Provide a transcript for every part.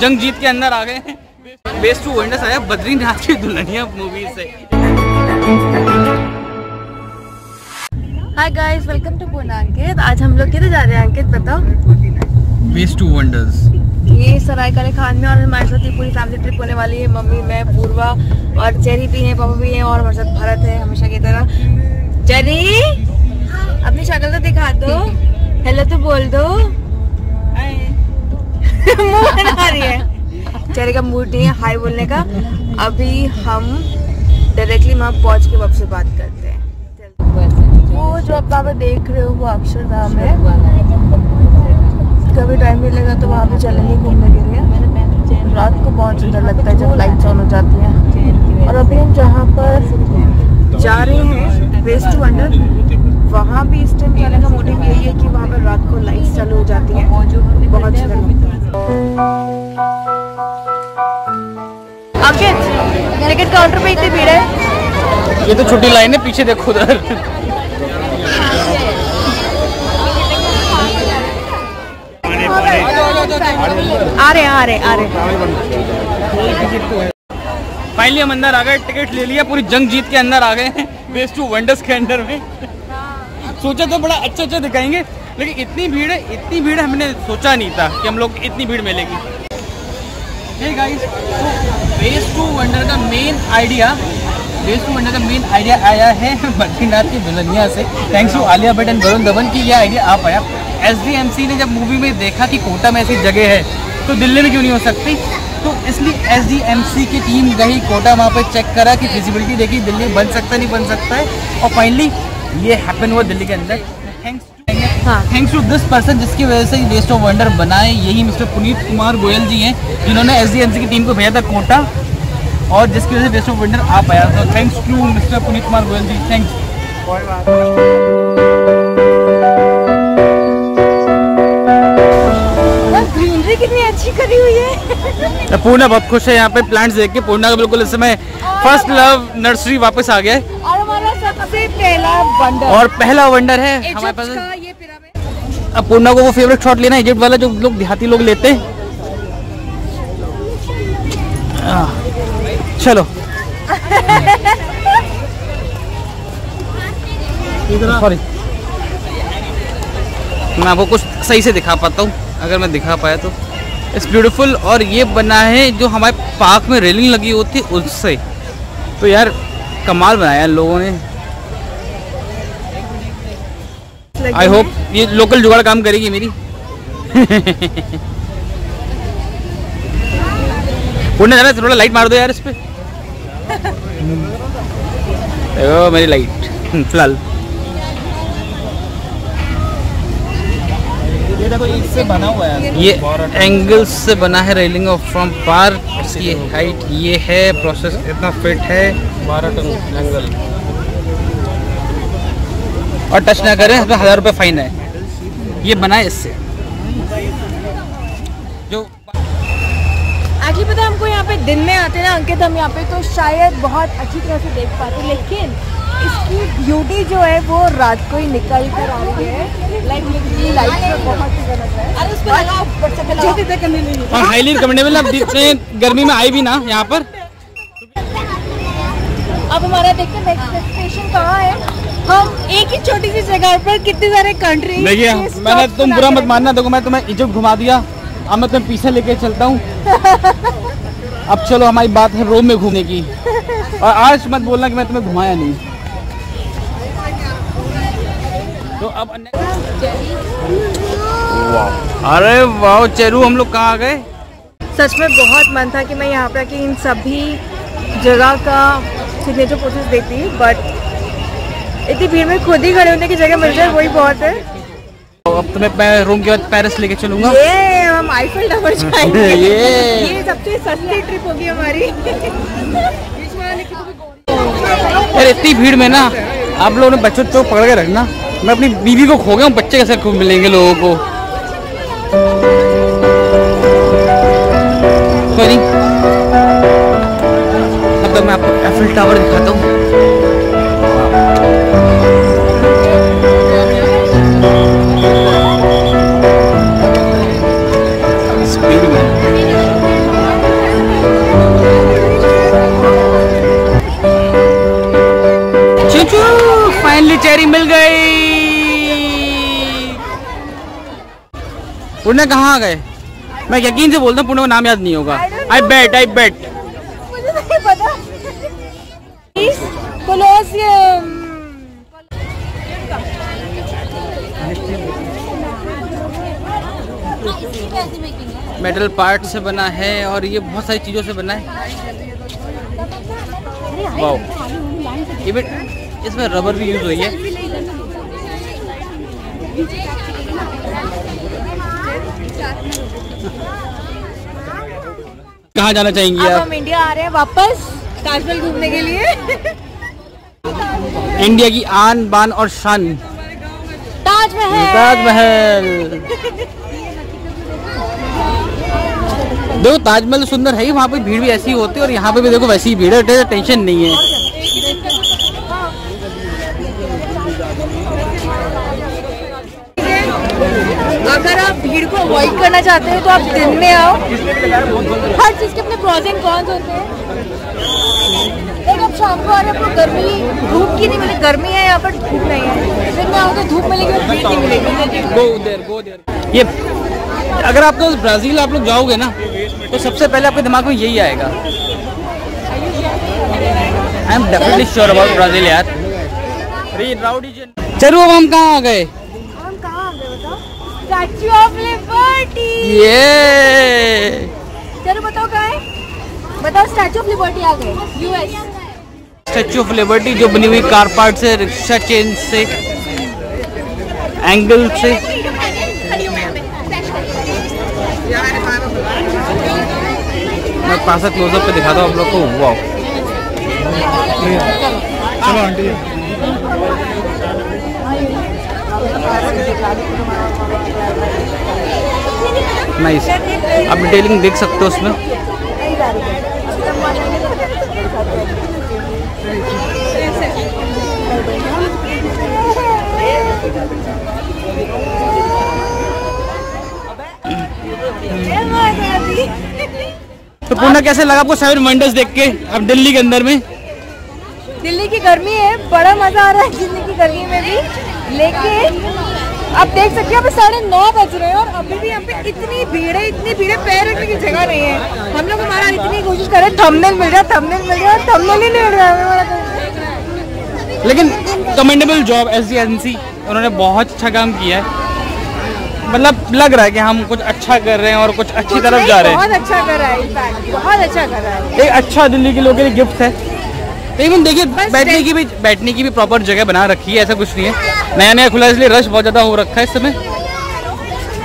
जंग जीत के अंदर आ गए हैं। बेस्ट टू वंडर्स आया बद्रीनाथ की दुल्हनिया मूवी से। Hi guys welcome to Poona Ankit आज हम लोग किधर जा रहे हैं अंकित बताओ? बेस्ट टू वंडर्स ये सराय काले खान में और हमारे साथ ये पूरी फैमिली ट्रिप होने वाली है। मम्मी मैं पूर्वा और चेरी भी है पापा भी है और हमारे साथ भारत है हमेशा की तरह। चेरी अपनी शक्ल तो दिखा दो। हेलो तो बोल दो। मुँह बना रही है। चेरी का मूड नहीं है, हाय बोलने का। अभी हम डायरेक्टली वहाँ पहुँच के वापस बात करते हैं। वो जो आप पे देख रहे हो, वो अक्षरधाम है। कभी टाइम मिलेगा तो वहाँ पे चलेंगे घूमने के लिए। रात को बहुत सुंदर लगता है जब लाइट्स ऑन हो जाती हैं। और अभी हम जहाँ पर जा रहे हैं वेस्ट टू अंडर वहाँ भी इस टाइम जाने का मोटिव यही है कि वहाँ पर रात को लाइट्स चालू हो जाती हैं। बहुत सुंदर अंकित टिकट काउंटर पे इतनी भीड़ है? ये तो छोटी लाइन है पीछे देखो उधर। आ रहे आ रहे आ रहे फाइनली हम अंदर आ गए टिकट ले लिया पूरी जंग जीत के अंदर आ गए। हैं बेस्ट टू वंडर्स के अंदर में। सोचा तो बड़ा अच्छा अच्छा दिखाएँगे, लेकिन इतनी भीड़ है, इतनी भीड़ हमने सोचा नहीं था कि हम लोग इतनी भीड़ मिलेगी। गाइस तो टू वंडर का main idea waste to wonder का मेन आइडिया आया है बद्रीनाथ की दुल्हनिया से। Thanks to Alia Bhatt and Varun Dhawan की ये आइडिया आ पाया एस ने जब मूवी में देखा कि कोटा में ऐसी जगह है तो दिल्ली में क्यों नहीं हो सकती? तो इसलिए एस की टीम गई, कोटा वहाँ पे चेक करा कि फिजिबिलिटी देखी, दिल्ली बन सकता नहीं बन सकता है। और फाइनली ये हैपन हुआ दिल्ली के अंदर। Thanks thanks to this person जिसकी वजह से वेस्ट ऑफ़ वंडर बनाए यही मिस्टर पुनीत कुमार गोयल जी हैं जिन्होंने एस की टीम को भेजा था कोटा और जिसकी वजह से वेस्ट ऑफ़ वंडर आ पाया। तो thanks to mister Puneet Kumar Goyal ji thanks greenery कितनी अच्छी करी हुई है। पूर्णा बहुत खुश है यहाँ पे। प्लांट्स देख के पूर्णा का बिल्कुल इस समय फ़र्स्ट लव नर्सरी वापस आ गया है। सबसे पहला वंडर और पहला वंडर है हमारे पास। अब पूर्णा को वो फेवरेट शॉट लेना इजिप्ट वाला जो लोग देहाती लोग लेते हैं। चलो। सॉरी मैं आपको कुछ सही से दिखा पाता हूँ। अगर मैं दिखा पाया तो। इट्स ब्यूटीफुल और ये बना है जो हमारे पार्क में रेलिंग लगी होती है उससे। तो यार कमाल बनाया है लोगों ने। आई होप ये लोकल जुगाड़ काम करेगी मेरी। पुण्य जरा थोड़ा लाइट मार दो यार इस पे। ओ मेरी लाइट फ़िलहाल। ये देखो इससे बना हुआ है। ये एंगल से बना है रेलिंग ऑफ़ फ्रॉम पार्क ये हाइट ये है प्रोसेस इतना फिट है। बारह टन एंगल और टच ना करें तो हज़ार रुपये फाइन है। ये बना है इससे। जो एक्चुअली पता हमको यहाँ पे दिन में आते ना अंकित हम यहाँ पे तो शायद बहुत अच्छी तरह से देख पाते लेकिन इसकी ब्यूटी जो है वो रात को ही निकल कर आती है। लाइक लिटरली लाइट में बहुत ही गलत है। हाईली रिकमेंडेबल जितने गर्मी में आई भी ना यहाँ पर। अब हमारा देखते हैं नेक्स्ट डेस्टिनेशन कहाँ है? हम एक ही छोटी सी जगह पर कितने सारे कंट्री देखिए मैंने तुम बुरा मत मानना देखो मैं तुम्हें इजिप्ट घुमा दिया। अब मैं तुम्हें पीछे लेके चलता हूँ। अब चलो हमारी बात है रोम में घूमने की। और आज मत बोलना कि मैं तुम्हें घुमाया नहीं। तो अब अरे वाह चेरू हम लोग कहाँ आ गए? सच में बहुत मन था कि मैं यहाँ पे आके इन सभी जगह का सिग्नेचर प्रोसेस देखती बट इतनी भीड़ में खुद ही खड़े होने की जगह मिल जाए वही बहुत है। तो अब तुम्हें मैं रोम के बाद पेरिस लेके चलूँगा। ये हम आईफल टावर जाएँगे। ये। ये सबसे सस्ती ट्रिप होगी हमारी। यार इतनी भीड़ में ना आप लोगों ने बच्चों को पकड़ के रखना। मैं अपनी बीवी को खो गया हूँ बच्चे कैसे खूब मिलेंगे लोगों को। कोई नहीं। अब तक मैं आपको एफिल टावर दिखाता पुण्य कहाँ गए? मैं यकीन से बोलता हूँ पुण्य को नाम याद नहीं होगा। आई बेट आई बेट मेटल पार्ट से बना है और ये बहुत सारी चीज़ों से बना है। वाओ इवन इसमें रबर भी यूज़ हुई है। कहाँ जाना चाहेंगी आप? हम इंडिया आ रहे हैं वापस ताजमहल घूमने के लिए। इंडिया की आन बान और शान। ताजमहल। ताजमहल। देखो ताजमहल सुंदर है ही वहाँ पे भीड़ भी ऐसी होती है और यहाँ पे भी देखो वैसी ही भीड़ है टेंशन नहीं है। अगर आप भीड़ को अवॉइड करना चाहते हैं तो आप दिन में आओ। हर चीज़ के अपने प्रोज एंड कॉन्स होते हैं। एक आप शाम को आ रहे हैं आपको गर्मी धूप की नहीं मिली। गर्मी है यहाँ पर धूप नहीं है। दिन में आओ तो धूप मिलेगी और भीड़ नहीं मिलेगी। गो देर गो देर ये अगर आप तो ब्राज़ील आप लोग जाओगे ना तो सबसे पहले आपके दिमाग में यही आएगा। I am definitely sure about Brazil यार। चलो अब हम कहाँ आ गए हम कहाँ आ गए बताओ स्टैचू ऑफ़ लिबर्टी ये चलो बताओ कहाँ है? बताओ स्टैचू ऑफ़ लिबर्टी आ गए। यूएस स्टैचू ऑफ़ लिबर्टी जो बनी हुई कार पार्ट से रिक्शा चेन से एंगल से। मैं पास क्लोजअप पे दिखाता हूँ आप लोग को। वाह चलो आंटी। नाइस आप डिटेलिंग देख सकते हो उसमें। तो पूर्णा कैसे लगा आपको सेवन वंडर्स देख के अब दिल्ली के अंदर में? दिल्ली की गर्मी है, बड़ा मज़ा आ रहा है दिल्ली की गर्मी में भी। लेकिन आप देख सकते हैं अभी साढ़े नौ बज रहे हैं और अभी भी यहाँ पे इतनी भीड़ है इतनी भीड़ है पैर रखने की जगह नहीं है। हम लोग हमारा इतनी कोशिश कर रहे हैं थंबनेल मिल रहा है थंबनेल मिल रहा है थंबनेल ही नहीं मिल रहा है लेकिन commendable job S D N C उन्होंने बहुत अच्छा काम किया है। मतलब लग रहा है कि हम कुछ अच्छा कर रहे हैं और कुछ अच्छी तरफ़ जा रहे हैं। बहुत अच्छा कर रहा है बहुत अच्छा कर रहा है। एक अच्छा दिल्ली के लोगों के लिए गिफ्ट है। लेकिन देखिए बैठने की भी बैठने की भी प्रॉपर जगह बना रखी है ऐसा कुछ नहीं है। नया नया खुला इसलिए रश बहुत ज़्यादा हो रखा है इस समय।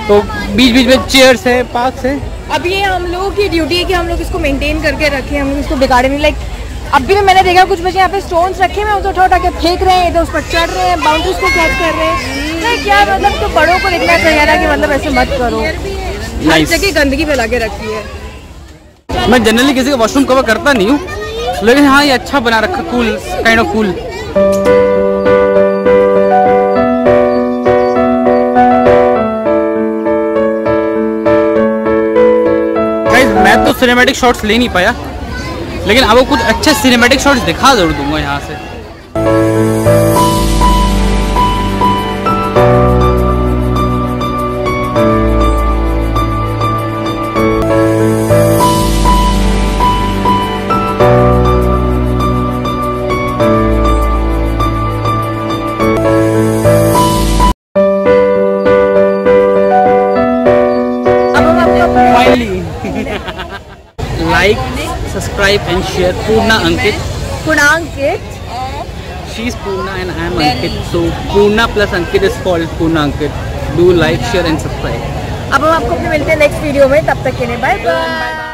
तो बीच बीच में चेयर्स है पार्क्स है। अब ये हम लोगों की ड्यूटी है कि हम लोग इसको मेंटेन करके रखें हम लोग इसको बिगाड़े नहीं। लाइक अभी भी मैंने देखा कुछ बच्चे यहाँ पे स्टोन्स रखे हैं उसे उठा उठा के फेंक रहे हैं इधर उस पर चढ़ रहे हैं बाउंड्रीज को कैच कर रहे हैं। नहीं क्या मतलब तो बड़ों को लिखना चाहिए ना कि मतलब ऐसे मत करो। हर जगह गंदगी फैला के रखी है। मैं जनरली किसी का वॉशरूम कवर करता नहीं हूँ लेकिन हाँ ये अच्छा बना रखा cool kind of cool cinematic shots ले नहीं पाया। लेकिन आपको कुछ अच्छे सिनेमेटिक शॉट्स दिखा ज़रूर दूँगा यहाँ से। Subscribe and share Purna Ankit Purna Ankit she is Purna and I am Ankit so Purna plus Ankit is called Purna Ankit do like share and subscribe अब हम आपको मिलते हैं नेक्स्ट वीडियो में. तब तक के लिए बाय बाय